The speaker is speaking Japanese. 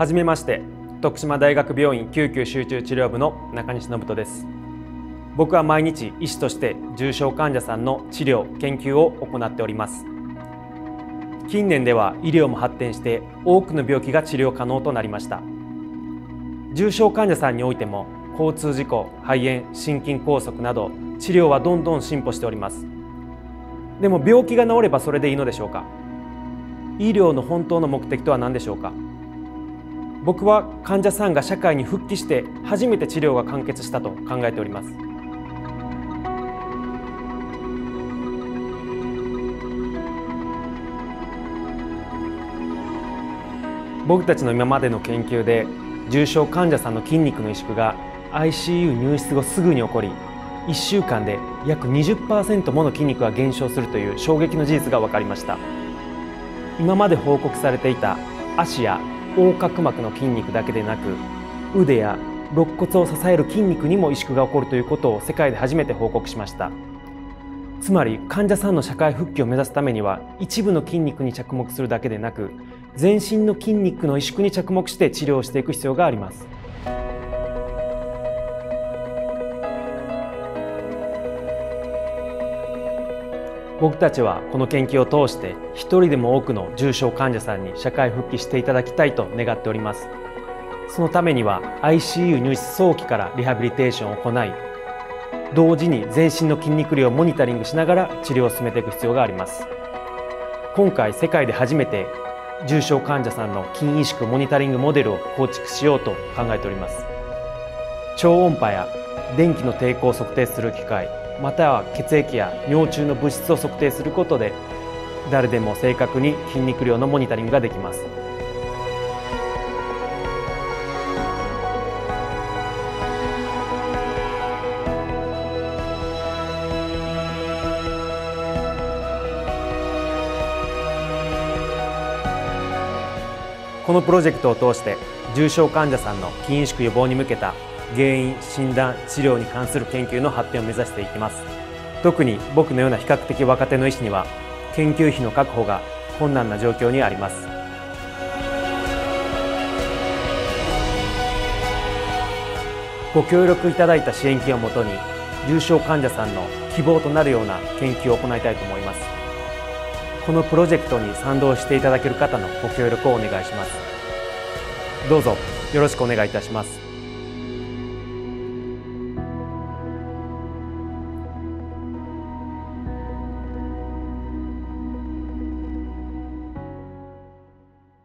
はじめまして徳島大学病院救急集中治療部の中西信人です。僕は毎日医師として重症患者さんの治療研究を行っております。近年では医療も発展して多くの病気が治療可能となりました。重症患者さんにおいても交通事故肺炎心筋梗塞など治療はどんどん進歩しております。でも病気が治ればそれでいいのでしょうか？医療の本当の目的とは何でしょうか？僕は患者さんが社会に復帰して初めて治療が完結したと考えております。僕たちの今までの研究で重症患者さんの筋肉の萎縮が ICU 入室後すぐに起こり1週間で約20%もの筋肉が減少するという衝撃の事実が分かりました。今まで報告されていた足や横隔膜の筋肉だけでなく腕や肋骨を支える筋肉にも萎縮が起こるということを世界で初めて報告しました。つまり患者さんの社会復帰を目指すためには一部の筋肉に着目するだけでなく全身の筋肉の萎縮に着目して治療していく必要があります。僕たちはこの研究を通して一人でも多くの重症患者さんに社会復帰していただきたいと願っております。そのためには ICU 入室早期からリハビリテーションを行い同時に全身の筋肉量をモニタリングしながら治療を進めていく必要があります。今回世界で初めて重症患者さんの筋萎縮モニタリングモデルを構築しようと考えております。超音波や電気の抵抗を測定する機械または血液や尿中の物質を測定することで誰でも正確に筋肉量のモニタリングができます。このプロジェクトを通して重症患者さんの筋萎縮予防に向けた原因診断治療に関する研究の発展を目指していきます。特に僕のような比較的若手の医師には研究費の確保が困難な状況にあります。ご協力いただいた支援金をもとに重症患者さんの希望となるような研究を行いたいと思います。このプロジェクトに賛同していただける方のご協力をお願いします。どうぞよろしくお願いいたします。